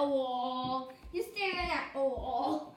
a wall. You're staring at a wall.